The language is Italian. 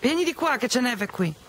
Vieni di qua che ce n'è qui.